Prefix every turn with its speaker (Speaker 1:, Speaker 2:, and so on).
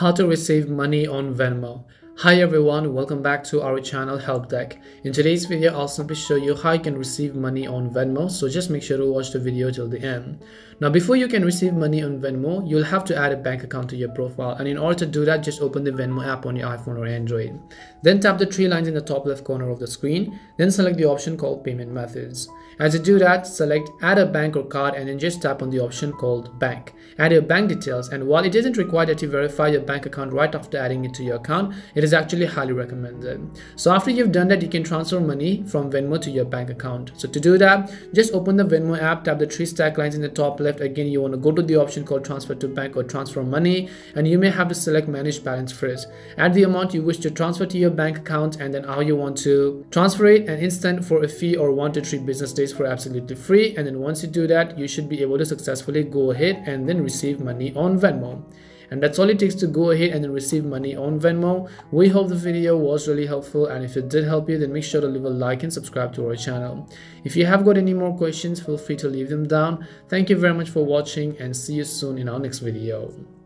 Speaker 1: how to receive money on Venmo. Hi everyone, welcome back to our channel Help Deck. In today's video, I'll simply show you how you can receive money on Venmo, so just make sure to watch the video till the end. Now before you can receive money on Venmo, you'll have to add a bank account to your profile and in order to do that, just open the Venmo app on your iPhone or Android. Then tap the three lines in the top left corner of the screen, then select the option called Payment Methods. As you do that, select Add a bank or card and then just tap on the option called Bank. Add your bank details and while it isn't required that you verify your bank account right after adding it to your account, it is is actually highly recommended. So after you've done that, you can transfer money from Venmo to your bank account. So to do that, just open the Venmo app, tap the three stack lines in the top left. Again, you want to go to the option called transfer to bank or transfer money, and you may have to select manage balance first. Add the amount you wish to transfer to your bank account and then how you want to transfer it and instant for a fee or one to three business days for absolutely free. And then once you do that, you should be able to successfully go ahead and then receive money on Venmo and that's all it takes to go ahead and receive money on Venmo. We hope the video was really helpful and if it did help you then make sure to leave a like and subscribe to our channel. If you have got any more questions feel free to leave them down. Thank you very much for watching and see you soon in our next video.